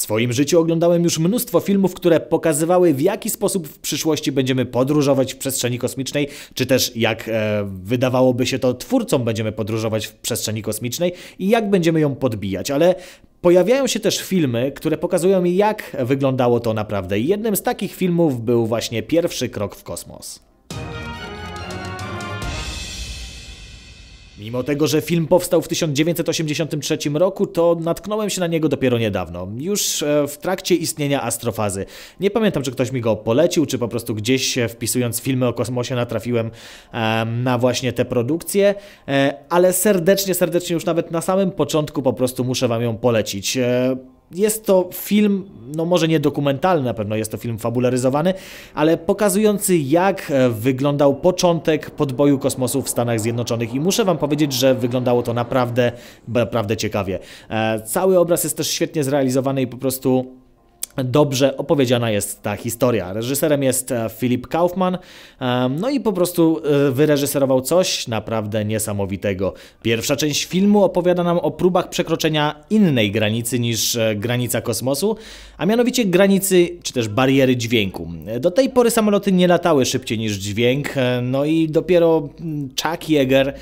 W swoim życiu oglądałem już mnóstwo filmów, które pokazywały w jaki sposób w przyszłości będziemy podróżować w przestrzeni kosmicznej, czy też jak e, wydawałoby się to twórcom będziemy podróżować w przestrzeni kosmicznej i jak będziemy ją podbijać, ale Pojawiają się też filmy, które pokazują jak wyglądało to naprawdę. I jednym z takich filmów był właśnie pierwszy krok w kosmos. Mimo tego, że film powstał w 1983 roku, to natknąłem się na niego dopiero niedawno, już e, w trakcie istnienia astrofazy. Nie pamiętam, czy ktoś mi go polecił, czy po prostu gdzieś wpisując filmy o kosmosie natrafiłem na właśnie te produkcje, e, ale serdecznie, serdecznie już nawet na samym początku po prostu muszę Wam ją polecić. Jest to film, no może nie dokumentalny, na pewno jest to film fabularyzowany, ale pokazujący jak e, wyglądał początek podboju kosmosu w Stanach Zjednoczonych i muszę Wam powiedzieć, że wyglądało to naprawdę, naprawdę ciekawie. E, cały obraz jest też świetnie zrealizowany i po prostu dobrze opowiedziana jest ta historia. Reżyserem jest e, Philip Kaufman, no i po prostu e, wyreżyserował coś naprawdę niesamowitego. Pierwsza część filmu opowiada nam o próbach przekroczenia innej granicy niż e, granica kosmosu, a mianowicie granicy czy też bariery dźwięku. Do tej pory samoloty nie latały szybciej niż dźwięk, no i dopiero mm, Chuck Yeager,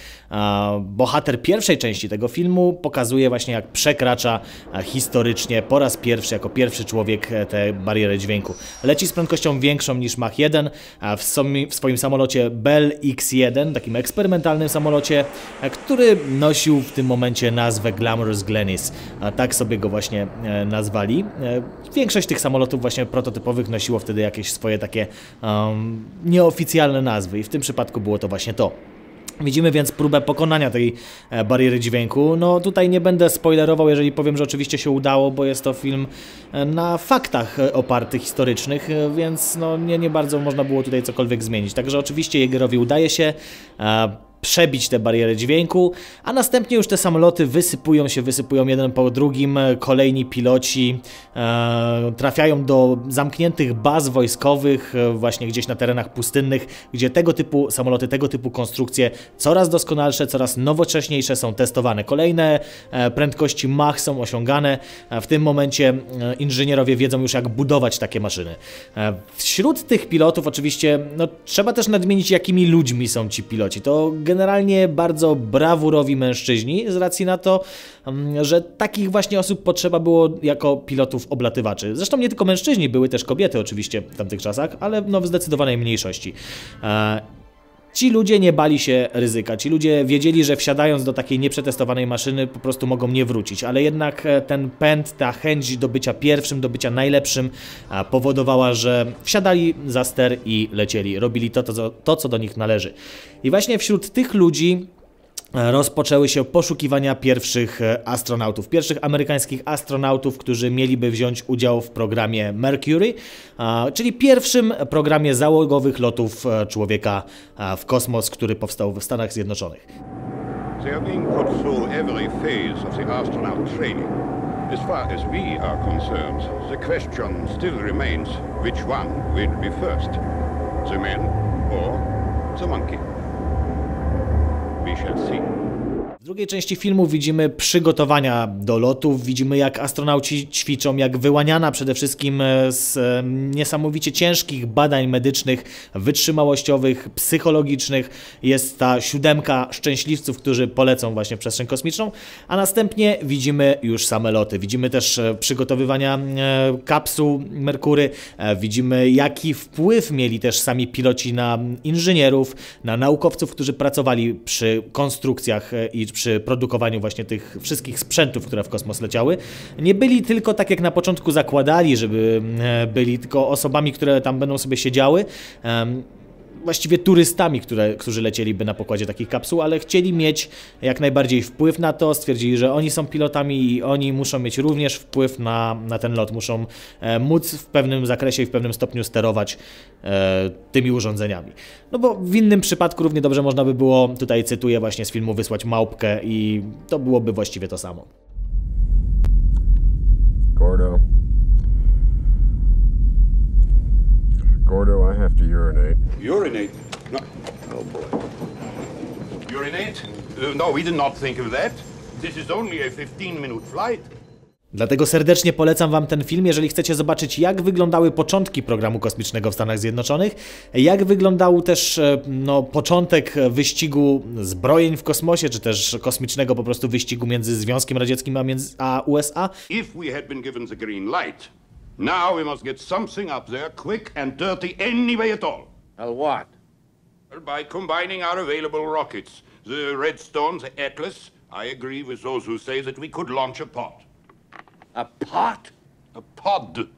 bohater pierwszej części tego filmu, pokazuje właśnie jak przekracza historycznie po raz pierwszy, jako pierwszy człowiek tę barierę dźwięku. Leci z prędkością większą niż Mach 1, a w, w swoim samolocie Bell X-1, takim eksperymentalnym samolocie, który nosił w tym momencie nazwę Glamorous Glennis. A tak sobie go właśnie e, nazwali. E, większość tych samolotów właśnie prototypowych nosiło wtedy jakieś swoje takie um, nieoficjalne nazwy i w tym przypadku było to właśnie to. Widzimy więc próbę pokonania tej e, bariery dźwięku. No tutaj nie będę spoilerował, jeżeli powiem, że oczywiście się udało, bo jest to film e, na faktach e, opartych, historycznych, więc no nie, nie bardzo można było tutaj cokolwiek zmienić. Także oczywiście Jägerowi udaje się przebić tę barierę dźwięku, a następnie już te samoloty wysypują się, wysypują jeden po drugim, kolejni piloci e, trafiają do zamkniętych baz wojskowych e, właśnie gdzieś na terenach pustynnych, gdzie tego typu samoloty, tego typu konstrukcje coraz doskonalsze, coraz nowocześniejsze są testowane. Kolejne e, prędkości Mach są osiągane, w tym momencie e, inżynierowie wiedzą już jak budować takie maszyny. Wśród tych pilotów oczywiście no, trzeba też nadmienić jakimi ludźmi są ci piloci. To generalnie bardzo brawurowi mężczyźni, z racji na to, mm, że takich właśnie osób potrzeba było jako pilotów oblatywaczy. Zresztą nie tylko mężczyźni, były też kobiety oczywiście w tamtych czasach, ale no w zdecydowanej mniejszości. Ci ludzie nie bali się ryzyka, ci ludzie wiedzieli, że wsiadając do takiej nieprzetestowanej maszyny po prostu mogą nie wrócić, ale jednak e, ten pęd, ta chęć do bycia pierwszym, do bycia najlepszym powodowała, że wsiadali za ster i lecieli, robili to, to, to co do nich należy. I właśnie wśród tych ludzi rozpoczęły się poszukiwania pierwszych e, astronautów, pierwszych amerykańskich astronautów, którzy mieliby wziąć udział w programie Mercury, czyli pierwszym programie załogowych lotów e, człowieka w kosmos, który powstał w Stanach Zjednoczonych. They are being put through every phase of the astronaut training. As far as we are concerned, the question still remains which one will be first, the man or the monkey. We shall see. Drugiej części filmu widzimy przygotowania do lotów, widzimy jak astronauci ćwiczą, jak wyłaniana przede wszystkim e, z e, niesamowicie ciężkich badań medycznych, wytrzymałościowych, psychologicznych. Jest ta siódemka szczęśliwców, którzy polecą właśnie w przestrzeń kosmiczną, a następnie widzimy już same loty. Widzimy też e, przygotowywania kapsuł Merkury, widzimy jaki wpływ mieli też sami piloci na inżynierów, na naukowców, którzy pracowali przy konstrukcjach i przy produkowaniu właśnie tych wszystkich sprzętów, które w kosmos leciały, nie byli tylko tak jak na początku zakładali, żeby e, byli tylko osobami, które tam będą sobie siedziały właściwie turystami, które, którzy lecieliby na pokładzie takich kapsuł, ale chcieli mieć jak najbardziej wpływ na to, stwierdzili, że oni są pilotami i oni muszą mieć również wpływ na, na ten lot, muszą e, móc w pewnym zakresie i w pewnym stopniu sterować e, tymi urządzeniami. No bo w innym przypadku równie dobrze można by było, tutaj cytuję właśnie z filmu, wysłać małpkę i to byłoby właściwie to samo. Gordo. Gordo, I have to urinate. Urinate? No. Oh, boy. Urinate? Uh, no, we did not think of that. This is only a 15-minute flight. Dlatego serdecznie polecam Wam ten film, jeżeli chcecie zobaczyć, jak wyglądały początki programu kosmicznego w Stanach Zjednoczonych, jak wyglądał też e, no, początek wyścigu zbrojeń w kosmosie, czy też kosmicznego po prostu wyścigu między Związkiem Radzieckim a, między, a USA. If we had been given the green light, now we must get something up there quick and dirty anyway at all. Well, what? Well, by combining our available rockets, the Redstone, the Atlas, I agree with those who say that we could launch a pod. A pot? A pod.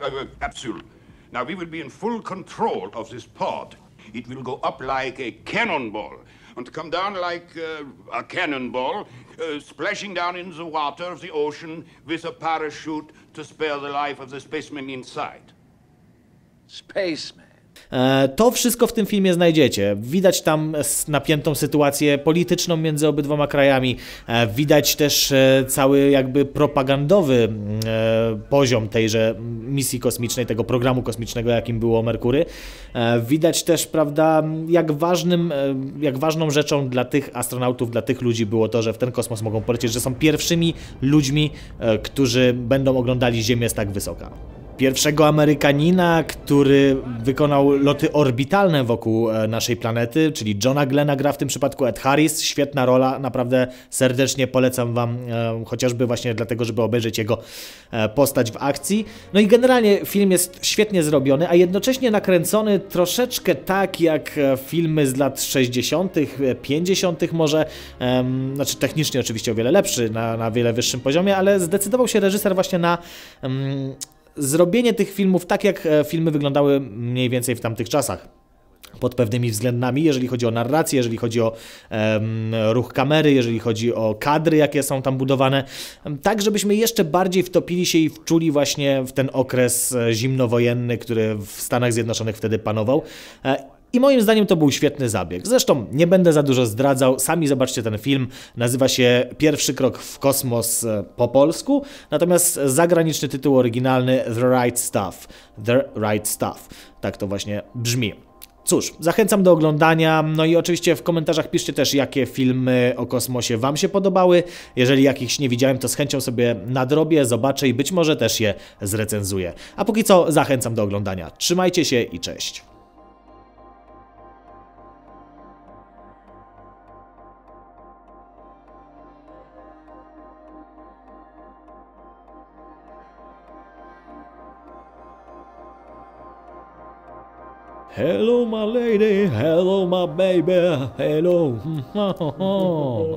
Uh, uh, absolute. Now, we will be in full control of this pod. It will go up like a cannonball and to come down like uh, a cannonball, uh, splashing down in the water of the ocean with a parachute to spare the life of the spaceman inside. Spaceman. E, To wszystko w tym filmie znajdziecie. Widać tam napiętą sytuację polityczną między obydwoma krajami. E, Widać też e, cały jakby propagandowy poziom tejże misji kosmicznej, tego programu kosmicznego, jakim było Merkury. Widać też, prawda, jak ważnym, jak ważną rzeczą dla tych astronautów, dla tych ludzi było to, że w ten kosmos mogą polecieć, że są pierwszymi ludźmi, którzy będą oglądali Ziemię z tak wysoka pierwszego Amerykanina, który wykonał loty orbitalne wokół e, naszej planety, czyli Johna Glena gra w tym przypadku Ed Harris. Świetna rola, naprawdę serdecznie polecam Wam, e, chociażby właśnie dlatego, żeby obejrzeć jego e, postać w akcji. No i generalnie film jest świetnie zrobiony, a jednocześnie nakręcony troszeczkę tak jak filmy z lat 60., e, 50. może, znaczy technicznie oczywiście o wiele lepszy, na, na wiele wyższym poziomie, ale zdecydował się reżyser właśnie na zrobienie tych filmów tak, jak e, filmy wyglądały mniej więcej w tamtych czasach. Pod pewnymi względami, jeżeli chodzi o narrację, jeżeli chodzi o em, ruch kamery, jeżeli chodzi o kadry, jakie są tam budowane, tak żebyśmy jeszcze bardziej wtopili się i wczuli właśnie w ten okres e, zimnowojenny, który w Stanach Zjednoczonych wtedy panował. I moim zdaniem to był świetny zabieg. Zresztą nie będę za dużo zdradzał, sami zobaczcie ten film. Nazywa się Pierwszy krok w kosmos e, po polsku, natomiast zagraniczny tytuł oryginalny The Right Stuff. The Right Stuff. Tak to właśnie brzmi. Cóż, zachęcam do oglądania. No i oczywiście w komentarzach piszcie też, jakie filmy o kosmosie Wam się podobały. Jeżeli jakichś nie widziałem, to z chęcią sobie nadrobię, zobaczę i być może też je zrecenzuję. A póki co zachęcam do oglądania. Trzymajcie się i cześć. Hello, my lady. Hello, my baby. Hello.